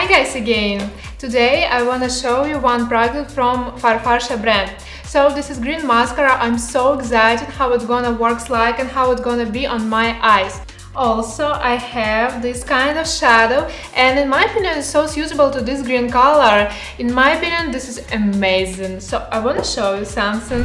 Hi guys again! Today I wanna show you one product from Farfasha brand. So this is green mascara, I'm so excited how it's gonna works like and how it's gonna be on my eyes. Also, I have this kind of shadow and in my opinion it's so suitable to this green color. In my opinion this is amazing. So I wanna show you something.